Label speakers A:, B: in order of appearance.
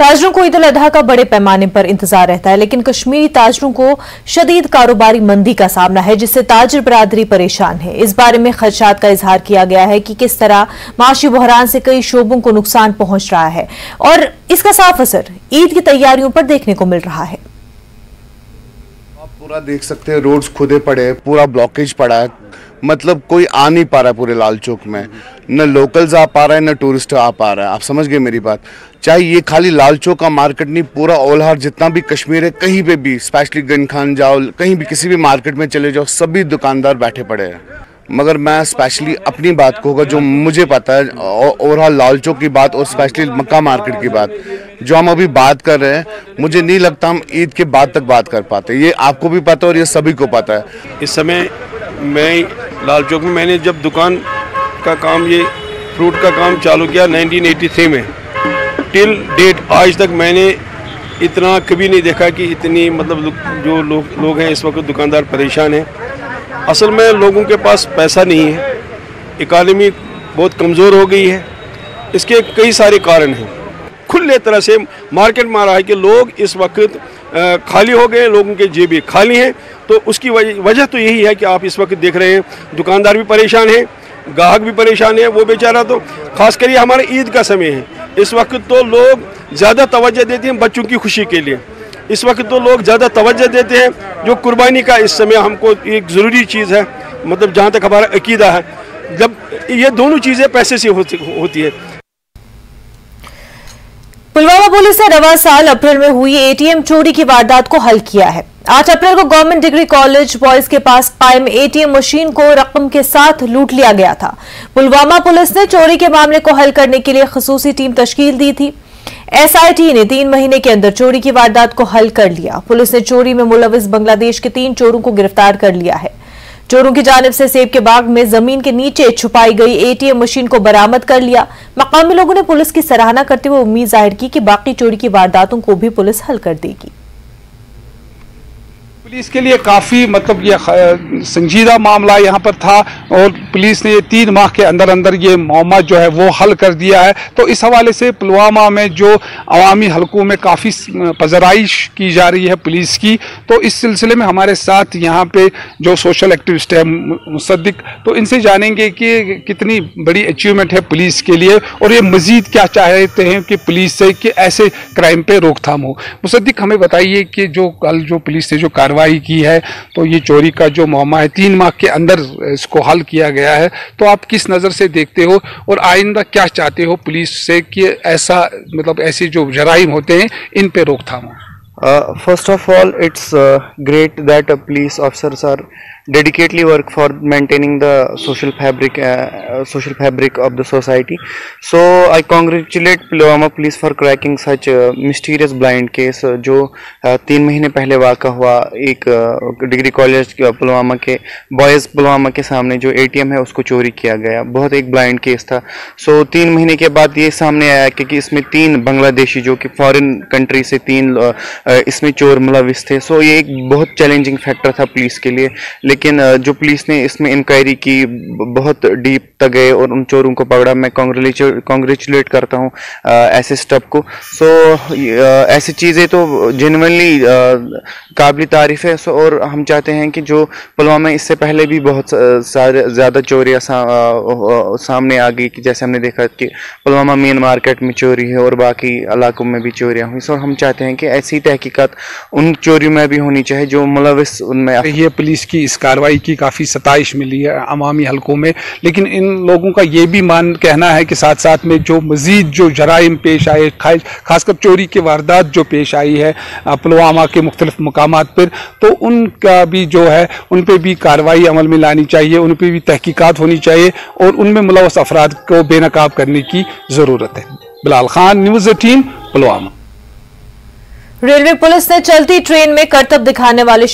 A: ताजरों को ईद उल अजहा का बड़े पैमाने पर इंतज़ार रहता है, लेकिन कश्मीरी ताजरों को शदीद कारोबारी मंदी का सामना है, जिससे ताजर बरादरी परेशान है। इस बारे में खदशात का इजहार किया गया है कि किस तरह माशी बहरान से कई शोबों को नुकसान पहुँच रहा है, और इसका साफ़ असर ईद की तैयारियों पर देखने को मिल रहा है।
B: पूरा देख सकते हैं, रोड्स खुदे पड़े पूरा ब्लॉकेज पड़ा है। मतलब कोई आ नहीं पा रहा है पूरे लाल चौक में। न लोकल्स आ पा रहा है, न टूरिस्ट आ पा रहा है। आप समझ गए मेरी बात? चाहे ये खाली लाल चौक का मार्केट नहीं, पूरा ओलहार जितना भी कश्मीर है, कहीं पे भी स्पेशली गन खान जाओ, कहीं भी किसी भी मार्केट में चले जाओ, सभी दुकानदार बैठे पड़े हैं। मगर मैं स्पेशली अपनी बात कहूँगा, जो मुझे पता है ओवरऑल लाल चौक की बात और स्पेशली मक्का मार्केट की बात, जो हम अभी बात कर रहे हैं, मुझे नहीं लगता हम ईद के बाद तक बात कर पाते। ये आपको भी पता है और ये सभी को पता है।
C: इस समय मैं लाल चौक में मैंने जब दुकान का काम, ये फ्रूट का काम चालू किया 1983 में। टिल डेट आज तक मैंने इतना कभी नहीं देखा कि इतनी मतलब जो लोग लोग हैं इस वक्त दुकानदार परेशान हैं। असल में लोगों के पास पैसा नहीं है। इकानमी बहुत कमज़ोर हो गई है। इसके कई सारे कारण हैं। खुले तरह से मार्केट में आ रहा है कि लोग इस वक्त खाली हो गए लोगों के जेबी खाली हैं। तो उसकी वजह तो यही है कि आप इस वक्त देख रहे हैं दुकानदार भी परेशान हैं ग्राहक भी परेशान है वो बेचारा तो खास कर हमारे ईद का समय है। इस वक्त तो लोग ज़्यादा तवज्जो देते हैं बच्चों की खुशी के लिए। इस वक्त तो लोग ज़्यादा तवज्जो देते हैं जो कुर्बानी का इस समय हमको एक ज़रूरी चीज़ है मतलब जहाँ तक हमारा अकीदा है। जब ये दोनों चीज़ें पैसे से होती, है।
A: पुलिस ने रवा साल अप्रैल में हुई एटीएम चोरी की वारदात को हल किया है। आठ अप्रैल को गवर्नमेंट डिग्री कॉलेज बॉयज़ के पास कायम एटीएम मशीन को रकम के साथ लूट लिया गया था। पुलवामा पुलिस ने चोरी के मामले को हल करने के लिए खसूसी टीम तश्कील दी थी। एसआईटी ने तीन महीने के अंदर चोरी की वारदात को हल कर लिया। पुलिस ने चोरी में मुलविस बांग्लादेश के तीन चोरों को गिरफ़्तार कर लिया है। चोरों की जानब से सेब के बाग में ज़मीन के नीचे छुपाई गई एटीएम मशीन को बरामद कर लिया। मकामी लोगों ने पुलिस की सराहना करते हुए उम्मीद ज़ाहिर की कि बाकी चोरी की वारदातों को भी पुलिस हल कर देगी।
D: पुलिस के लिए काफ़ी मतलब ये संजीदा मामला यहाँ पर था और पुलिस ने ये तीन माह के अंदर अंदर ये मामा जो है वो हल कर दिया है। तो इस हवाले से पुलवामा में जो अवामी हलकों में काफ़ी पजराइश की जा रही है पुलिस की तो इस सिलसिले में हमारे साथ यहाँ पे जो सोशल एक्टिविस्ट है मुसद्दिक तो इनसे जानेंगे कि कितनी बड़ी अचीवमेंट है पुलिस के लिए और ये मज़ीद क्या चाहते हैं कि पुलिस से कि ऐसे क्राइम पे रोकथाम हो। मुसद्दिक, हमें बताइए कि जो कल जो पुलिस ने जो कार्रवाई कार्रवाई की है तो ये चोरी का जो मामा है, तीन माह के अंदर इसको हल किया गया है। तो आप किस नज़र से देखते हो और आइंदा क्या चाहते हो पुलिस से कि ऐसा मतलब ऐसे जो जराइम होते हैं, इन पर रोकथाम
E: first of all it's great that police officers are dedicatedly work for maintaining the social fabric uh, social fabric of the society. So i congratulate police for cracking such a mysterious blind case जो तीन महीने पहले वाक़ा हुआ एक degree college Pulwama के boys Pulwama के सामने जो एटीएम है उसको चोरी किया गया। बहुत एक ब्लाइंड केस था। सो तीन महीने के बाद ये सामने आया कि, कि इसमें तीन बांग्लादेशी जो कि फॉरेन कंट्री से तीन इसमें चोर मुलविस थे। सो ये एक बहुत चैलेंजिंग फैक्टर था पुलिस के लिए। लेकिन जो पुलिस ने इसमें इंक्वायरी की बहुत डीप तक गए और उन चोरों को पकड़ा। मैं कॉन्ग्रेचुलेट करता हूँ ऐसे स्टेप को। सो ऐसी चीज़ें तो जेनवनली काबिल तारीफ़ है। सो और हम चाहते हैं कि जो पुलवामा में इससे पहले भी बहुत सारे ज़्यादा चोरियाँ सा, सामने आ गई कि जैसे हमने देखा कि पुलवामा मेन मार्केट में चोरी है और बाकी इलाकों में भी चोरियाँ हुई। सो हम चाहते हैं कि ऐसी तहकीकत उन चोरियों में भी होनी चाहिए जो मुलविस उनमें
D: ये पुलिस की इस कार्रवाई की काफ़ी सताइश मिली है अवामी हलकों में। लेकिन इन लोगों का ये भी मान कहना है कि साथ साथ में जो मज़ीद जो जराइम पेश आए खासकर चोरी की वारदात जो पेश आई है पुलवामा के मुख्तलिफ़ मकाम पर तो उनका भी जो है, उन पर भी कार्रवाई अमल में लानी चाहिए, उन पर भी तहकीक़ात होनी चाहिए और उनमें मुलवस अफराद को बेनकाब करने की ज़रूरत है। Bilal Khan, news eighteen, Pulwama.
A: Railway police ने चलती ट्रेन में करतब दिखाने वाले